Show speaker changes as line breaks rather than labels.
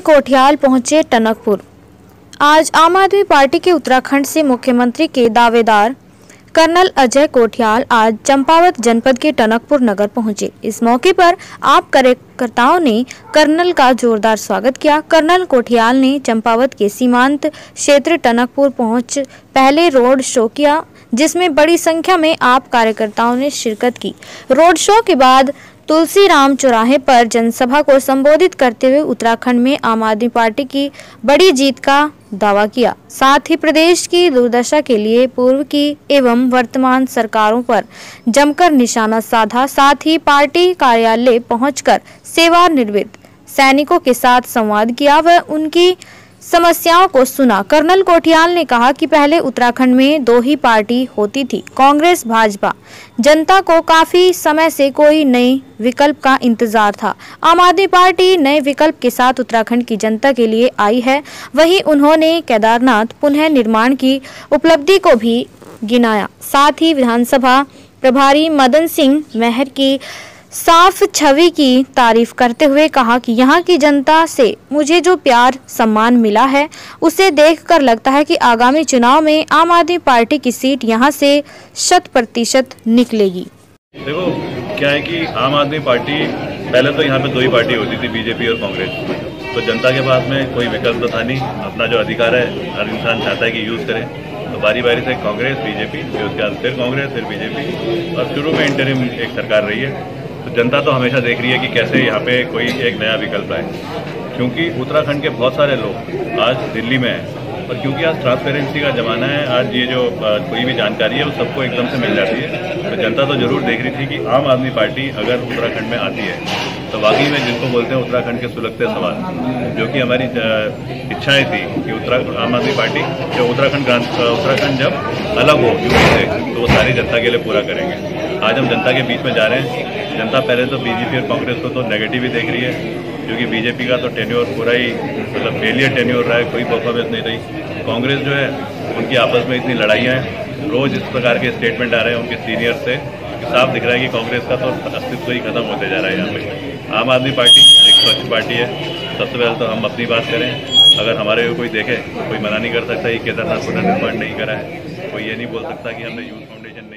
कोठियाल पहुँचे टनकपुर। आज आम आदमी पार्टी के उत्तराखंड से मुख्यमंत्री के दावेदार कर्नल अजय कोठियाल आज चंपावत जनपद के टनकपुर नगर पहुँचे। इस मौके पर आप कार्यकर्ताओं ने कर्नल का जोरदार स्वागत किया। कर्नल कोठियाल ने चंपावत के सीमांत क्षेत्र टनकपुर पहुँच पहले रोड शो किया, जिसमें बड़ी संख्या में आप कार्यकर्ताओं ने शिरकत की। रोड शो के बाद तुलसी राम चौराहे पर जनसभा को संबोधित करते हुए उत्तराखंड में आम आदमी पार्टी की बड़ी जीत का दावा किया। साथ ही प्रदेश की दुर्दशा के लिए पूर्व की एवं वर्तमान सरकारों पर जमकर निशाना साधा, साथ ही पार्टी कार्यालय पहुंचकर सेवानिवृत्त सैनिकों के साथ संवाद किया व उनकी समस्याओं को सुना। कर्नल कोठियाल ने कहा कि पहले उत्तराखंड में दो ही पार्टी होती थी, कांग्रेस, भाजपा। जनता को काफ़ी समय से कोई नई विकल्प का इंतज़ार था। आम आदमी पार्टी नए विकल्प के साथ उत्तराखंड की जनता के लिए आई है। वहीं उन्होंने केदारनाथ पुनः निर्माण की उपलब्धि को भी गिनाया। साथ ही विधानसभा प्रभारी मदन सिंह मेहर की साफ़ छवि की तारीफ़ करते हुए कहा कि यहाँ की जनता से मुझे जो प्यार, सम्मान मिला है, उसे देखकर लगता है कि आगामी चुनाव में आम आदमी पार्टी की सीट यहाँ से शत प्रतिशत निकलेगी।
देखो, क्या है कि आम आदमी पार्टी, पहले तो यहाँ पे दो ही पार्टी होती थी, बीजेपी और कांग्रेस। तो जनता के पास में कोई विकल्प तो था नहीं, अपना जो अधिकार है, हर इंसान चाहता है कि यूज़ करे। तो बारी बारी से कांग्रेस, बीजेपी, फिर उसके बाद फिर कांग्रेस, फिर बीजेपी। और शुरू में इंटरिम एक सरकार रही है। तो जनता तो हमेशा देख रही है कि कैसे यहाँ पे कोई एक नया विकल्प आए क्योंकि उत्तराखंड के बहुत सारे लोग आज दिल्ली में हैं और क्योंकि आज ट्रांसपेरेंसी का ज़माना है, आज ये जो कोई भी जानकारी है वो सबको एकदम से मिल जाती है। तो जनता तो ज़रूर देख रही थी कि आम आदमी पार्टी अगर उत्तराखंड में आती है तो वाकई में जिनको बोलते हैं उत्तराखंड के सुलगते सवाल, जो कि हमारी इच्छाएँ थी कि उत्तराखंड आम आदमी पार्टी जो उत्तराखंड उत्तराखंड जब अलग हो, यूपी से तो वो सारी जनता के लिए पूरा करेंगे। आज हम जनता के बीच में जा रहे हैं जनता पहले तो बीजेपी और कांग्रेस को तो नेगेटिव ही देख रही है, क्योंकि बीजेपी का तो टेन्योर पूरा ही मतलब फेलियर टेन्योर रहा है, कोई परफॉर्मेंस नहीं रही। कांग्रेस जो है, उनकी आपस में इतनी लड़ाइयाँ हैं, रोज़ इस प्रकार के स्टेटमेंट आ रहे हैं उनके सीनियर से साफ़ दिख रहा है कि कांग्रेस का तो अस्तित्व ही खत्म होते जा रहा है यहाँ पे। आम आदमी पार्टी, एक स्वच्छ पार्टी है, सबसे पहले तो हम अपनी बात करें, अगर हमारे कोई देखे तो कोई मना नहीं कर सकता कि केदारनाथ पुनर्निर्माण नहीं करा है, कोई ये नहीं बोल सकता कि हमने यूथ फाउंडेशन